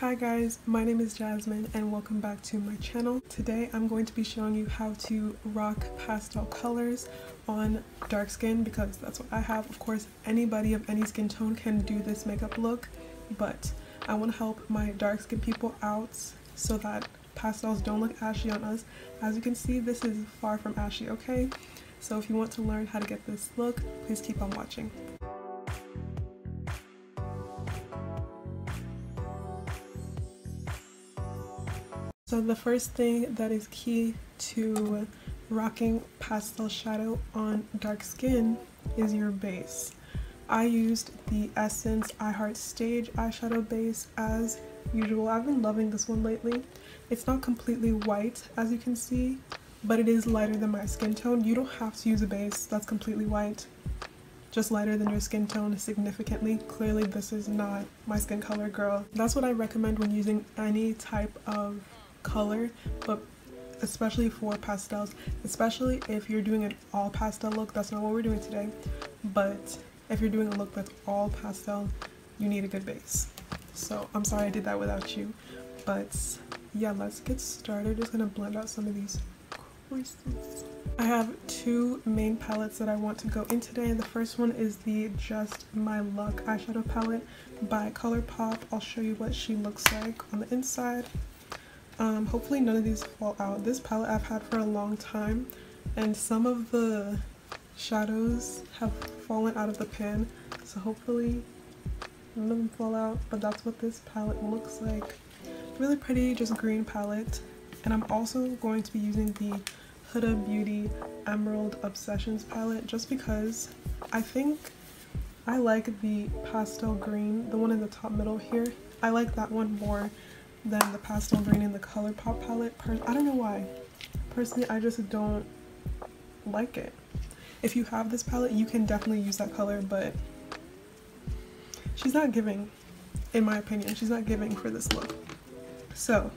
Hi guys, my name is Jasmine and welcome back to my channel. Today I'm going to be showing you how to rock pastel colors on dark skin because that's what I have. Of course, anybody of any skin tone can do this makeup look, but I want to help my dark skin people out so that pastels don't look ashy on us. As you can see, this is far from ashy, okay? So if you want to learn how to get this look, please keep on watching. So the first thing that is key to rocking pastel shadow on dark skin is your base. I used the Essence I Heart Stage eyeshadow base as usual. I've been loving this one lately. It's not completely white as you can see, but it is lighter than my skin tone. You don't have to use a base that's completely white, just lighter than your skin tone significantly. Clearly this is not my skin color girl. That's what I recommend when using any type of color but especially for pastels especially if you're doing an all pastel look that's not what we're doing today but if you're doing a look that's all pastel you need a good base. So I'm sorry I did that without you but yeah let's get started. Just gonna blend out some of these creases I have two main palettes that I want to go in today the first one is the Just My Luck eyeshadow palette by ColourPop. I'll show you what she looks like on the inside um, hopefully none of these fall out. This palette I've had for a long time and some of the shadows have fallen out of the pan so hopefully none of them fall out but that's what this palette looks like. Really pretty just green palette and I'm also going to be using the Huda Beauty Emerald Obsessions palette just because I think I like the pastel green, the one in the top middle here. I like that one more than the pastel green in the ColourPop palette. Per I don't know why. Personally, I just don't like it. If you have this palette, you can definitely use that color, but she's not giving, in my opinion. She's not giving for this look. So,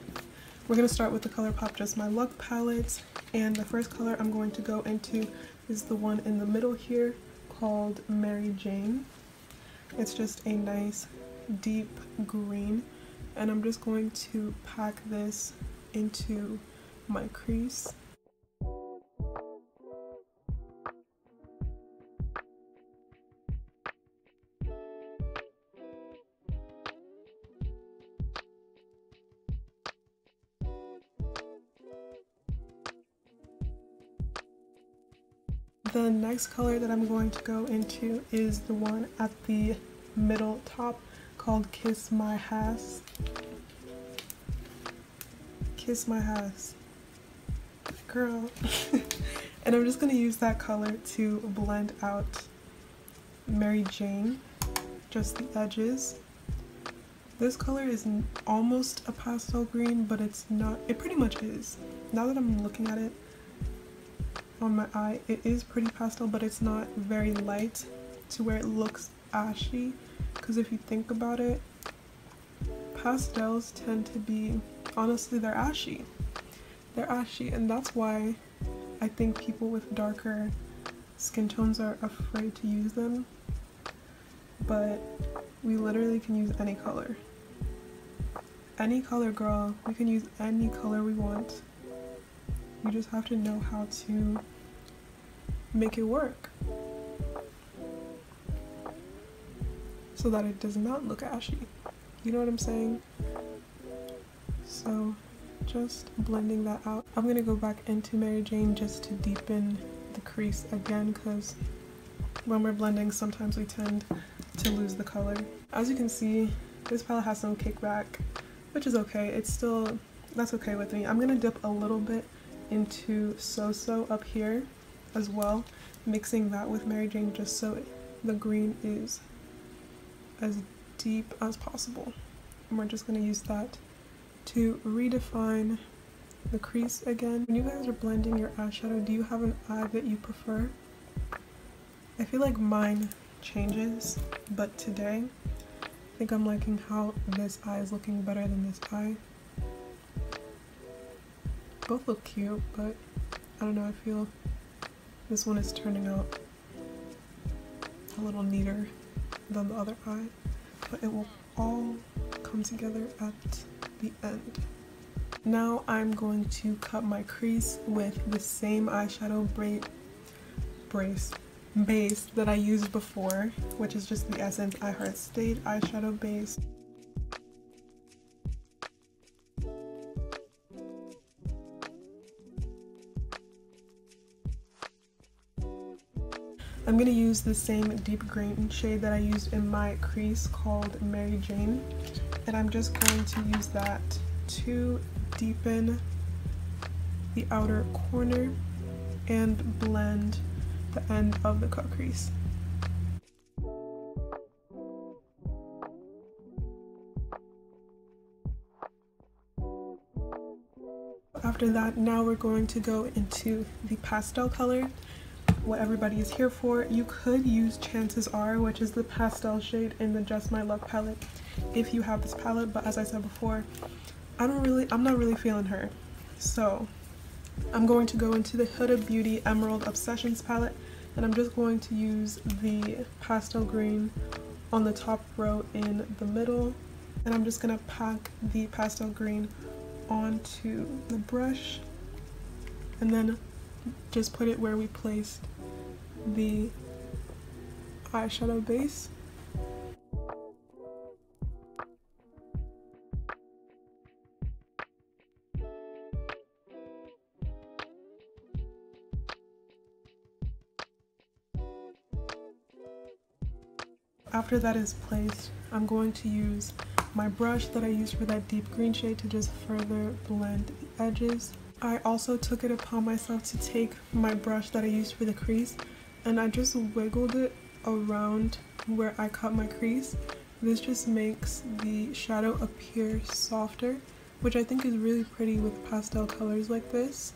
we're going to start with the ColourPop Just My Luck palette, and the first color I'm going to go into is the one in the middle here called Mary Jane. It's just a nice deep green and I'm just going to pack this into my crease. The next color that I'm going to go into is the one at the middle top called Kiss My Ass. Kiss My Ass. Girl. and I'm just going to use that color to blend out Mary Jane, just the edges. This color is almost a pastel green, but it's not, it pretty much is. Now that I'm looking at it on my eye, it is pretty pastel, but it's not very light to where it looks ashy because if you think about it pastels tend to be honestly they're ashy. They're ashy and that's why I think people with darker skin tones are afraid to use them. But we literally can use any color. Any color girl. We can use any color we want. You just have to know how to make it work so that it does not look ashy. You know what I'm saying? So just blending that out. I'm gonna go back into Mary Jane just to deepen the crease again because when we're blending sometimes we tend to lose the color. As you can see this palette has some kickback which is okay. It's still, that's okay with me. I'm gonna dip a little bit into So So up here as well mixing that with Mary Jane just so the green is as deep as possible. And we're just going to use that to redefine the crease again. When you guys are blending your eyeshadow, do you have an eye that you prefer? I feel like mine changes, but today I think I'm liking how this eye is looking better than this eye. Both look cute, but I don't know, I feel this one is turning out a little neater than the other eye, but it will all come together at the end. Now I'm going to cut my crease with the same eyeshadow bra brace base that I used before, which is just the Essence I Heart Stage eyeshadow base. I'm going to use the same deep green shade that I used in my crease called Mary Jane. And I'm just going to use that to deepen the outer corner and blend the end of the cut crease. After that, now we're going to go into the pastel color, what everybody is here for. You could use Chances Are, which is the pastel shade in the Just My Luck palette, if you have this palette, but as I said before, I don't really, I'm not really feeling her. So I'm going to go into the Huda Beauty Emerald Obsessions palette and I'm just going to use the pastel green on the top row in the middle and I'm just to pack the pastel green onto the brush and then just put it where we placed the eyeshadow base After that is placed, I'm going to use my brush that I used for that deep green shade to just further blend the edges. I also took it upon myself to take my brush that I used for the crease and I just wiggled it around where I cut my crease. This just makes the shadow appear softer, which I think is really pretty with pastel colors like this.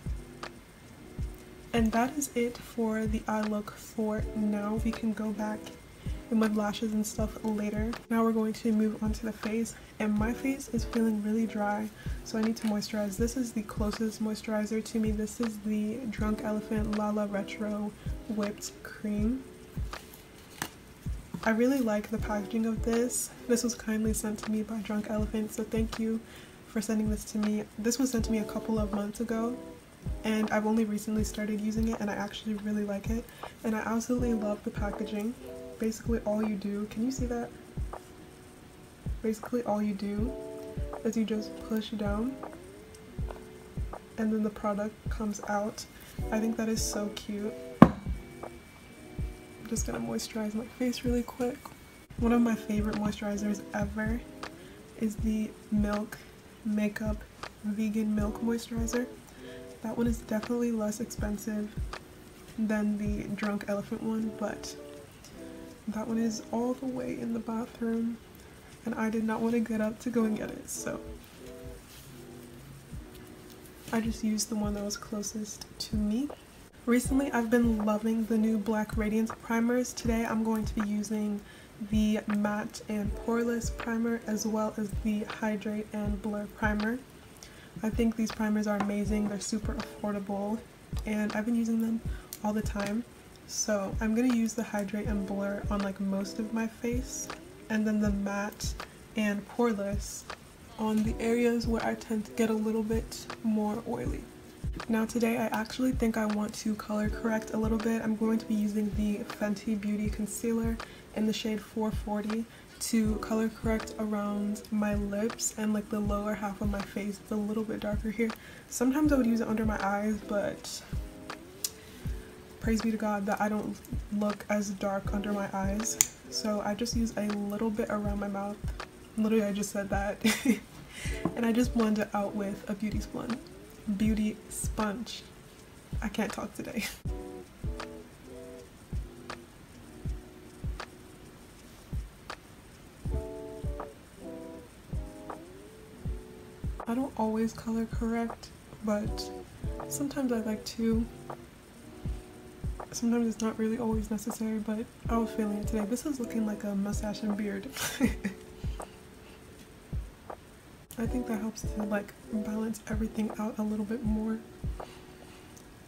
And that is it for the eye look for now. We can go back my lashes and stuff later. Now we're going to move on to the face and my face is feeling really dry so I need to moisturize. This is the closest moisturizer to me. This is the Drunk Elephant Lala Retro Whipped Cream. I really like the packaging of this. This was kindly sent to me by Drunk Elephant so thank you for sending this to me. This was sent to me a couple of months ago and I've only recently started using it and I actually really like it and I absolutely love the packaging basically all you do, can you see that? Basically all you do is you just push down and then the product comes out. I think that is so cute. I'm just gonna moisturize my face really quick. One of my favorite moisturizers ever is the Milk Makeup Vegan Milk Moisturizer. That one is definitely less expensive than the Drunk Elephant one, but that one is all the way in the bathroom and I did not want to get up to go and get it, so I just used the one that was closest to me. Recently, I've been loving the new Black Radiance primers. Today, I'm going to be using the Matte and Poreless primer as well as the Hydrate and Blur primer. I think these primers are amazing. They're super affordable and I've been using them all the time. So I'm going to use the Hydrate and Blur on like most of my face and then the matte and poreless on the areas where I tend to get a little bit more oily. Now today I actually think I want to color correct a little bit. I'm going to be using the Fenty Beauty Concealer in the shade 440 to color correct around my lips and like the lower half of my face. It's a little bit darker here. Sometimes I would use it under my eyes, but praise be to God that I don't look as dark under my eyes. So I just use a little bit around my mouth. Literally, I just said that. and I just blend it out with a beauty sponge. Beauty sponge. I can't talk today. I don't always color correct, but sometimes I like to sometimes it's not really always necessary, but I was feeling it today. This is looking like a mustache and beard. I think that helps to like balance everything out a little bit more.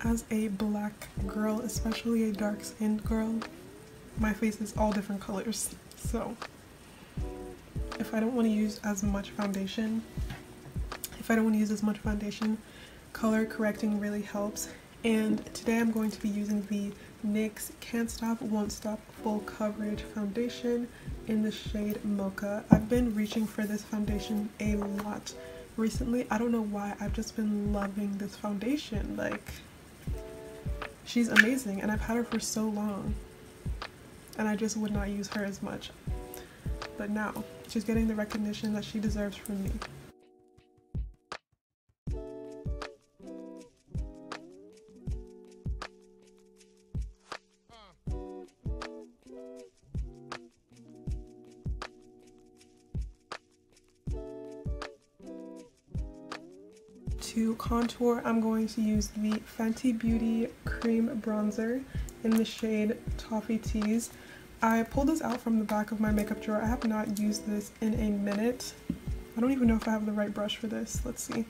As a black girl, especially a dark skinned girl, my face is all different colors. So if if I don't want to use as much foundation, if I don't want to use as much foundation, color correcting really helps. And today I'm going to be using the NYX Can't Stop Won't Stop Full Coverage Foundation in the shade Mocha. I've been reaching for this foundation a lot recently. I don't know why, I've just been loving this foundation. Like, she's amazing and I've had her for so long. And I just would not use her as much. But now, she's getting the recognition that she deserves from me. To contour, I'm going to use the Fenty Beauty Cream Bronzer in the shade Toffee Tease. I pulled this out from the back of my makeup drawer. I have not used this in a minute. I don't even know if I have the right brush for this. Let's see.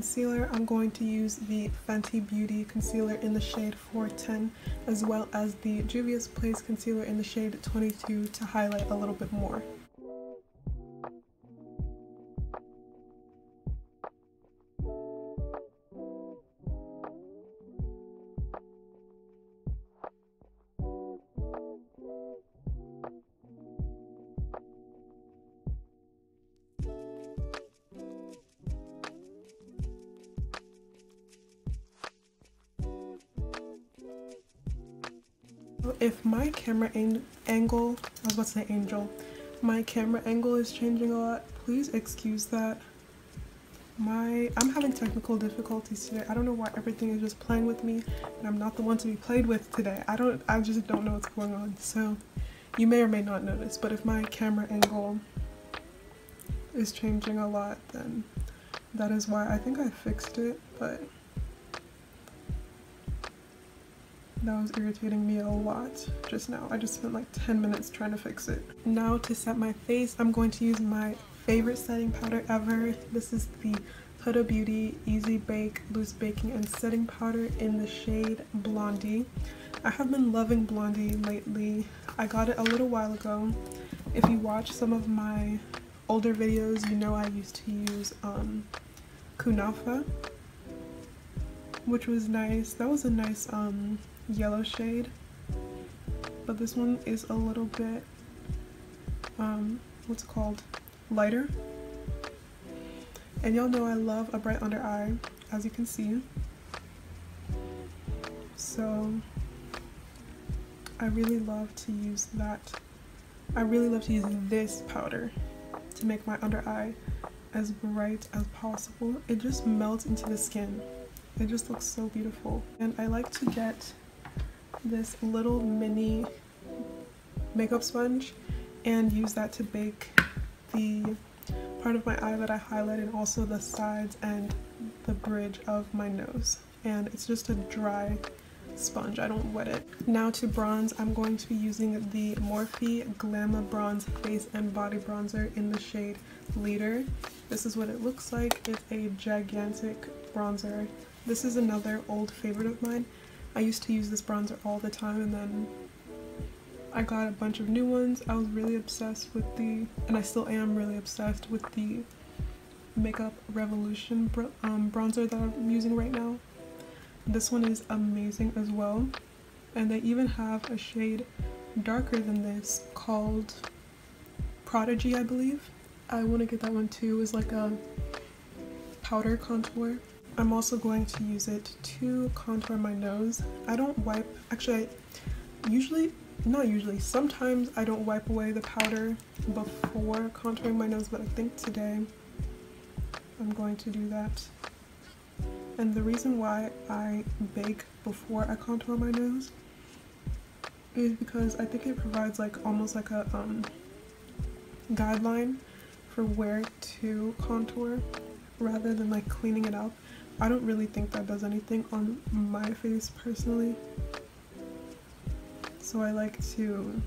Concealer, I'm going to use the Fenty Beauty concealer in the shade 410 as well as the Juvia's Place concealer in the shade 22 to highlight a little bit more. Camera angle, I was about to say angel, my camera angle is changing a lot, please excuse that. My, I'm having technical difficulties today. I don't know why everything is just playing with me and I'm not the one to be played with today. I don't, I just don't know what's going on. So you may or may not notice, but if my camera angle is changing a lot, then that is why I think I fixed it, but That was irritating me a lot just now. I just spent like 10 minutes trying to fix it. Now to set my face, I'm going to use my favorite setting powder ever. This is the Huda Beauty Easy Bake Loose Baking and Setting Powder in the shade Blondie. I have been loving Blondie lately. I got it a little while ago. If you watch some of my older videos, you know I used to use um, Kunafa, which was nice. That was a nice um, yellow shade but this one is a little bit um what's called? Lighter. And y'all know I love a bright under eye as you can see. So I really love to use that. I really love to use this powder to make my under eye as bright as possible. It just melts into the skin. It just looks so beautiful. And I like to get this little mini makeup sponge and use that to bake the part of my eye that I highlight and also the sides and the bridge of my nose. And it's just a dry sponge. I don't wet it. Now to bronze I'm going to be using the Morphe Glamour Bronze Face and Body Bronzer in the shade Leader. This is what it looks like. It's a gigantic bronzer. This is another old favorite of mine I used to use this bronzer all the time and then I got a bunch of new ones. I was really obsessed with the, and I still am really obsessed with the Makeup Revolution br um, bronzer that I'm using right now. This one is amazing as well. And they even have a shade darker than this called Prodigy, I believe. I want to get that one too. It's like a powder contour. I'm also going to use it to contour my nose. I don't wipe, actually I usually, not usually, sometimes I don't wipe away the powder before contouring my nose, but I think today I'm going to do that. And the reason why I bake before I contour my nose is because I think it provides like almost like a um, guideline for where to contour rather than like cleaning it up. I don't really think that does anything on my face personally. So I like to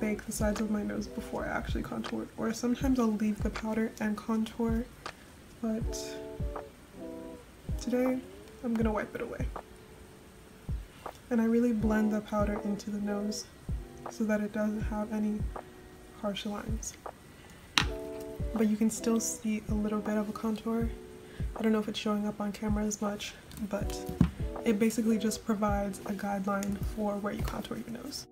bake the sides of my nose before I actually contour or sometimes I'll leave the powder and contour but today I'm gonna wipe it away and I really blend the powder into the nose so that it doesn't have any harsh lines but you can still see a little bit of a contour. I don't know if it's showing up on camera as much but it basically just provides a guideline for where you contour your nose.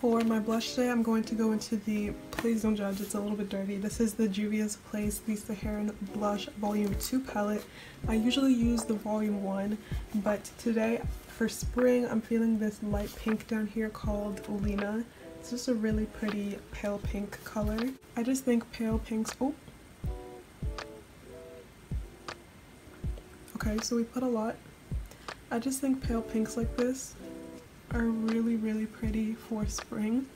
For my blush today, I'm going to go into the, please don't judge, it's a little bit dirty. This is the Juvia's Place The Saharan Blush Volume 2 palette. I usually use the Volume 1, but today for spring, I'm feeling this light pink down here called Lena. It's just a really pretty pale pink color. I just think pale pinks, oh. Okay, so we put a lot. I just think pale pinks like this are really really pretty for spring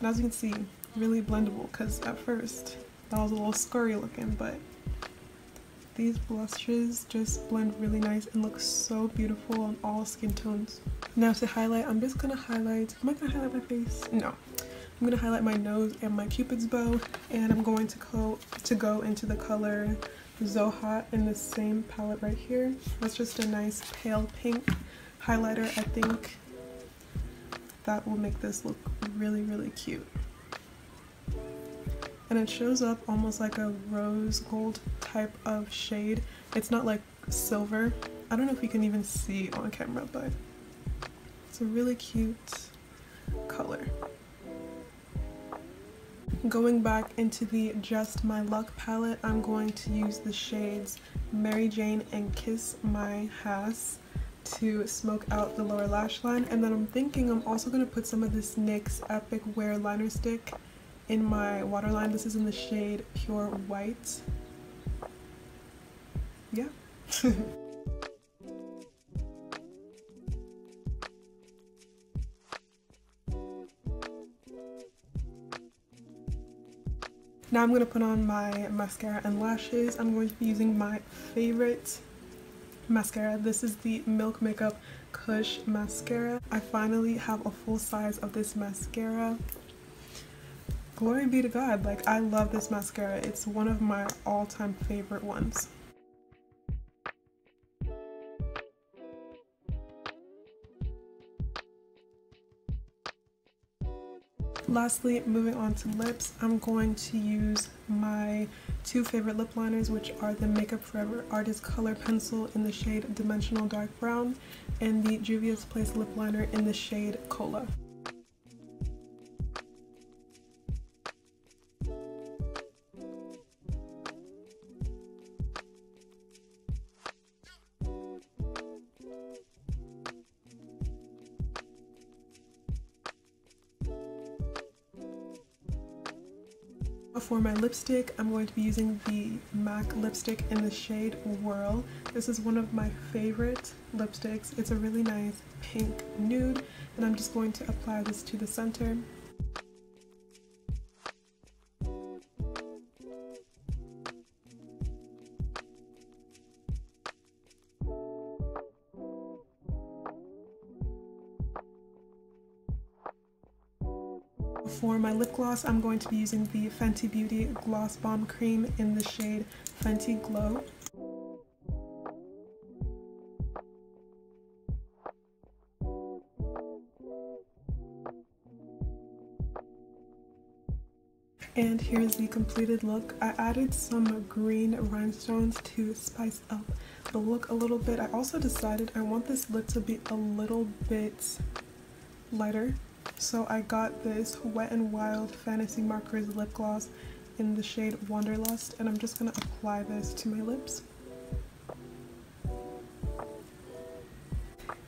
and as you can see really blendable because at first that was a little scurry looking but these blushes just blend really nice and look so beautiful on all skin tones. Now to highlight, I'm just gonna highlight, am I gonna highlight my face? No. I'm gonna highlight my nose and my cupid's bow and I'm going to go, to go into the color Zohot in the same palette right here. That's just a nice pale pink highlighter. I think that will make this look really, really cute. And it shows up almost like a rose gold type of shade. It's not like silver. I don't know if you can even see on camera, but it's a really cute color. Going back into the Just My Luck palette, I'm going to use the shades Mary Jane and Kiss My Ass to smoke out the lower lash line and then I'm thinking I'm also going to put some of this NYX Epic Wear Liner Stick in my waterline. This is in the shade Pure White. Yeah. Now I'm going to put on my mascara and lashes. I'm going to be using my favorite mascara. This is the Milk Makeup Kush Mascara. I finally have a full size of this mascara. Glory be to God, like I love this mascara. It's one of my all-time favorite ones. Lastly, moving on to lips, I'm going to use my two favorite lip liners, which are the Makeup Forever Artist Color Pencil in the shade Dimensional Dark Brown and the Juvia's Place lip liner in the shade Kola. For my lipstick, I'm going to be using the MAC lipstick in the shade Whirl. This is one of my favorite lipsticks. It's a really nice pink nude, and I'm just going to apply this to the center. For my lip gloss, I'm going to be using the Fenty Beauty Gloss Bomb Cream in the shade Fenty Glow. And here's the completed look. I added some green rhinestones to spice up the look a little bit. I also decided I want this lip to be a little bit lighter so I got this Wet n Wild Fantasy Makers lip gloss in the shade Wanderlust and I'm just going to apply this to my lips.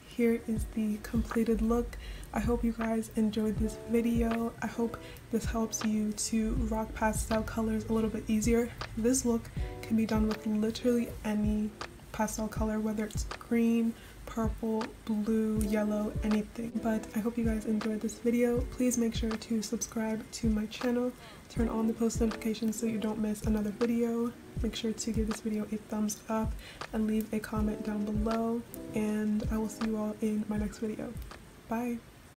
Here is the completed look. I hope you guys enjoyed this video. I hope this helps you to rock pastel colors a little bit easier. This look can be done with literally any pastel color, whether it's green, purple, blue, yellow, anything. But I hope you guys enjoyed this video. Please make sure to subscribe to my channel, turn on the post notifications so you don't miss another video. Make sure to give this video a thumbs up and leave a comment down below. And I will see you all in my next video. Bye!